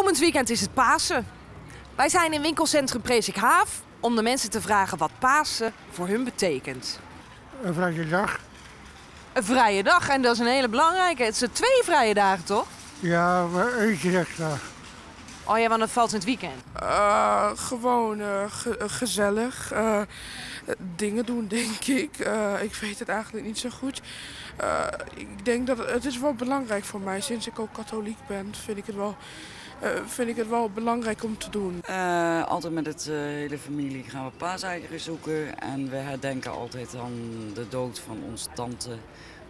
Komend weekend is het Pasen. Wij zijn in winkelcentrum Presikhaaf om de mensen te vragen wat Pasen voor hun betekent. Een vrije dag. Een vrije dag en dat is een hele belangrijke. Het zijn twee vrije dagen, toch? Ja, maar eentje extra. Oh ja, want het valt in het weekend. Uh, gewoon uh, ge gezellig. Uh, dingen doen, denk ik. ik weet het eigenlijk niet zo goed. ik denk dat het, het is wel belangrijk voor mij. Sinds ik ook katholiek ben, vind ik het wel, vind ik het wel belangrijk om te doen. altijd met het hele familie gaan we paaseigeren zoeken. En we herdenken altijd aan de dood van onze tante,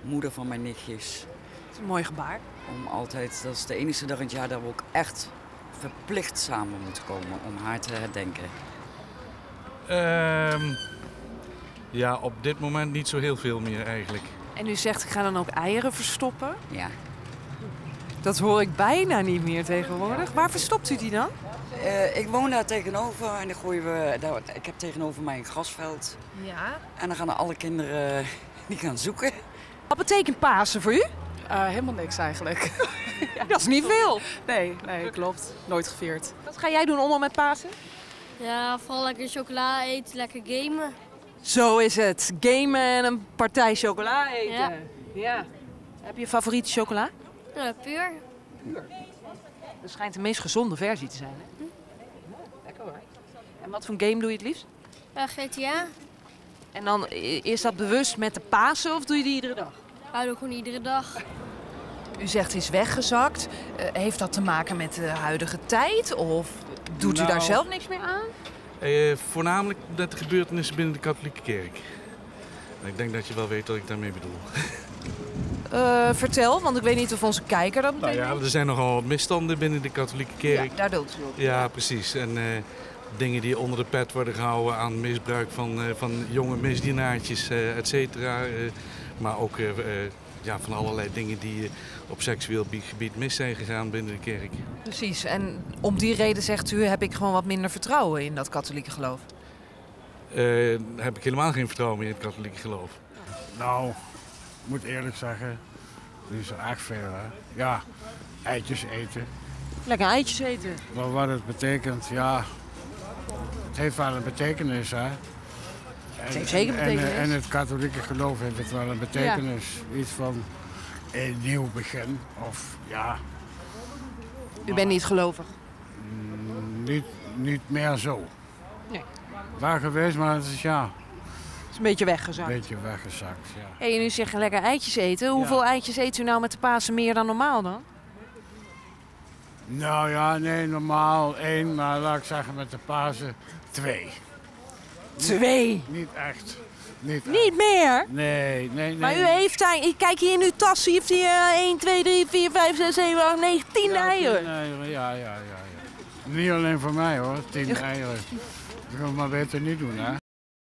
moeder van mijn nichtjes. Dat is een mooi gebaar. Om altijd, dat is de enige dag in het jaar dat we ook echt verplicht samen moeten komen om haar te herdenken? Um, ja, op dit moment niet zo heel veel meer eigenlijk. En u zegt, ik ga dan ook eieren verstoppen? Ja. Dat hoor ik bijna niet meer tegenwoordig. Waar verstopt u die dan? Uh, ik woon daar tegenover en dan gooien we. Daar, ik heb tegenover mij een grasveld. Ja. En dan gaan alle kinderen die gaan zoeken. Wat betekent Pasen voor u? Uh, helemaal niks eigenlijk. ja, dat is niet veel. Nee, nee, klopt. Nooit gevierd. Wat ga jij doen om met Pasen? Ja, vooral lekker chocola eten, lekker gamen. Zo is het. Gamen en een partij chocola eten. Ja. ja. Heb je favoriete chocola? Ja, puur. Puur. Dat schijnt de meest gezonde versie te zijn. Hè? Hm? Lekker hoor. En wat voor game doe je het liefst? Ja, GTA. En dan is dat bewust met de Pasen of doe je die iedere dag? Ik doe gewoon iedere dag. U zegt is weggezakt. Uh, heeft dat te maken met de huidige tijd? Of doet nou, u daar zelf niks meer aan? Uh, voornamelijk met de gebeurtenissen binnen de katholieke kerk. Ik denk dat je wel weet wat ik daarmee bedoel. Uh, vertel, want ik weet niet of onze kijker dat nou ja, Er zijn nogal wat misstanden binnen de katholieke kerk. Ja, daar doet u op. Ja, precies. En dingen die onder de pet worden gehouden aan misbruik van, van jonge misdienaartjes, et cetera. Maar ook uh, ja, van allerlei dingen die uh, op seksueel gebied mis zijn gegaan binnen de kerk. Precies, en om die reden zegt u, heb ik gewoon wat minder vertrouwen in dat katholieke geloof? Uh, heb ik helemaal geen vertrouwen meer in het katholieke geloof. Nou, moet eerlijk zeggen, is er echt veel. Hè? Ja, eitjes eten. Lekker eitjes eten. Maar wat het betekent, ja, het heeft wel een betekenis. Hè? Het heeft zeker betekenis. En, en, het katholieke geloof heeft het wel een betekenis. Ja. Iets van een nieuw begin. Of ja. U bent niet gelovig? Mm, niet, niet meer zo. Nee. Waar geweest, maar het is ja. Een beetje weggezakt. Een beetje weggezakt, ja. Hey, en u zegt lekker eitjes eten. Hoeveel ja. eitjes eet u nou met de Pasen meer dan normaal dan? Nou ja, nee, normaal één, maar laat ik zeggen met de Pasen twee. Twee? Niet, niet echt. Niet, niet echt. meer? Nee, nee, nee. Maar u heeft daar, ik kijk hier in uw tas, u heeft hier 1, 2, 3, 4, 5, 6, 7, 8, 9, 10 ja, eieren. 10 eieren, ja, ja, ja, ja. Niet alleen voor mij hoor, 10 eieren. Dat we maar beter niet doen, hè?